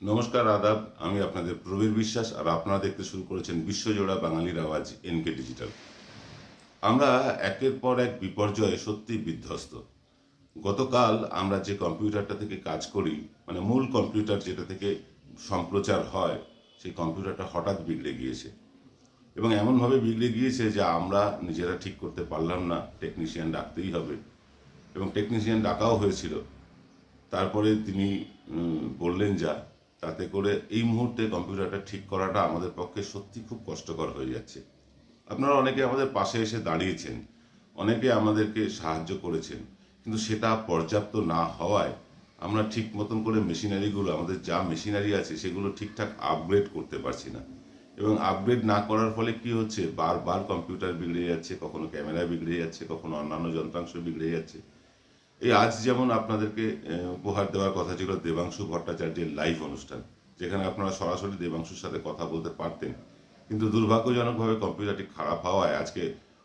নমস্কার, আদাব। আমি আপনাদের প্রবীর বিশ্বাস আর আপনারা দেখতে শুরু করেছেন বিশ্বজোড়া বাঙালির আওয়াজ এনকে ডিজিটাল আমরা একের পর এক বিপর্যয়ে সত্যি বিধ্বস্ত। গতকাল আমরা যে কম্পিউটারটা থেকে কাজ করি মানে মূল কম্পিউটার যেটা থেকে সম্প্রচার হয়, সেই কম্পিউটারটা হঠাৎ বিগড়ে গিয়েছে। এবং এমনভাবে বিগড়ে গিয়েছে যে আমরা নিজেরা ঠিক করতে পারলাম না টেকনিশিয়ান ডাকতেই হবে। এবং টেকনিশিয়ান ডাকাও হয়েছিল। তারপরে তিনি বললেন যা তাতে করে এই মুহূর্তে কম্পিউটারটা ঠিক করাটা আমাদের পক্ষে সত্যি খুব কষ্টকর হয়ে যাচ্ছে। আপনারা অনেকে আমাদের পাশে এসে দাঁড়িয়েছেন, অনেকে আমাদেরকে সাহায্য করেছেন, কিন্তু সেটা পর্যাপ্ত না হওয়ায় আমরা ঠিক মতন করে মেশিনারিগুলো, আমাদের যা মেশিনারি আছে সেগুলো ঠিকঠাক আপগ্রেড করতে পারছি না। এবং আপগ্রেড না করার ফলে কি হচ্ছে? বারবার কম্পিউটার বিগড়ে যাচ্ছে, কখনো ক্যামেরা বিগড়ে যাচ্ছে, কখনো অন্যান্য যন্ত্রাংশ বিগড়ে যাচ্ছে। এই আজ যেমন আপনাদেরকে উপহার দেওয়ার কথা ছিল দেবাংশু ভট্টাচার্যের লাইভ অনুষ্ঠান, যেখানে আপনারা সরাসরি দেবাংশুর সাথে কথা বলতে পারতেন। কিন্তু দুর্ভাগ্যজনকভাবে কম্পিউটারটি খারাপ হওয়ায় আজকে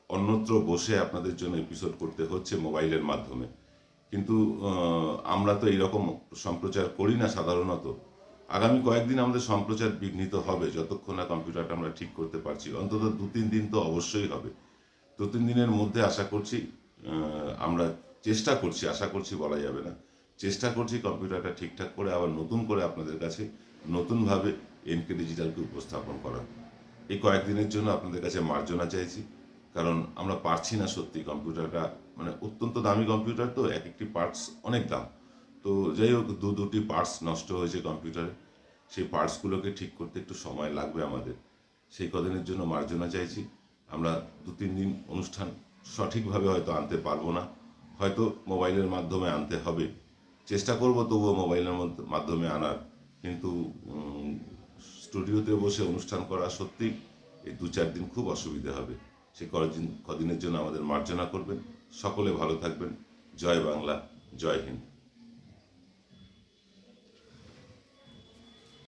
অন্যত্র বসে আপনাদের জন্য এপিসোড করতে হচ্ছে মোবাইলের মাধ্যমে। কিন্তু আমরা তো এইরকম সম্প্রচার করি না সাধারণত। আগামী কয়েকদিন আমাদের সম্প্রচার বিঘ্নিত হবে, যতক্ষণ না কম্পিউটারটা আমরা ঠিক করতে পারছি। অন্তত দু তিন দিন তো অবশ্যই হবে। দু তিন দিনের মধ্যে আশা করছি আমরা চেষ্টা করছি, আশা করছি বলা যাবে না। চেষ্টা করছি কম্পিউটারটা ঠিকঠাক করে, আবার নতুন করে আপনাদের কাছে নতুনভাবে এনকে ডিজিটালকে উপস্থাপন করা। এই কয়েকদিনের জন্য আপনাদের কাছে মার্জনা চাইছি, কারণ আমরা পারছি না সত্যি কম্পিউটারটা মানে অত্যন্ত দামি কম্পিউটার তো, এক একটি পার্টস অনেক দাম। তো যাই হোক, দু দুটি পার্টস নষ্ট হয়েছে কম্পিউটারে। সেই পার্টসগুলোকে ঠিক করতে একটু সময় লাগবে আমাদের। সেই কদিনের জন্য মার্জনা চাইছি। আমরা দু তিন দিন অনুষ্ঠান সঠিকভাবে হয়তো আনতে পারব না। হয়তো মোবাইলের মাধ্যমে আনতে হবে। চেষ্টা করব তবুও মোবাইলের মাধ্যমে আনার। কিন্তু স্টুডিওতে বসে অনুষ্ঠান করা সত্যি এই দু চার দিন খুব অসুবিধে হবে। সে কদিন, কদিনের জন্য আমাদের মার্জনা করবেন। সকলে ভালো থাকবেন। জয় বাংলা, জয় হিন্দ।